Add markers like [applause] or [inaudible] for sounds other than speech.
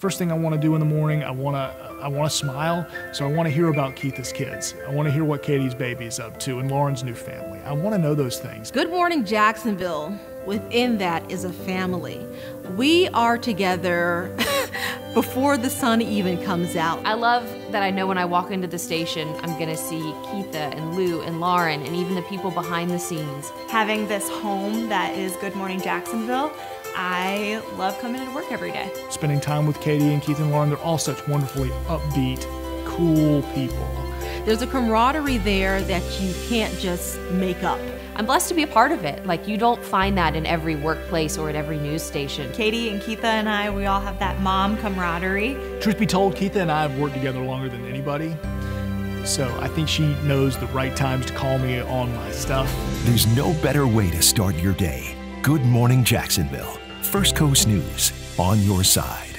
First thing I want to do in the morning, I want to I want to smile. So I want to hear about Keitha's kids. I want to hear what Katie's baby is up to and Lauren's new family. I want to know those things. Good morning, Jacksonville. Within that is a family. We are together [laughs] before the sun even comes out. I love that I know when I walk into the station, I'm gonna see Keitha and Lou and Lauren and even the people behind the scenes. Having this home that is Good Morning Jacksonville, I love coming into work every day. Spending time with Katie and Keith and Lauren, they're all such wonderfully upbeat, cool people. There's a camaraderie there that you can't just make up. I'm blessed to be a part of it. Like, you don't find that in every workplace or at every news station. Katie and Keitha and I, we all have that mom camaraderie. Truth be told, Keitha and I have worked together longer than anybody. So I think she knows the right times to call me on my stuff. There's no better way to start your day. Good morning, Jacksonville. First Coast News on your side.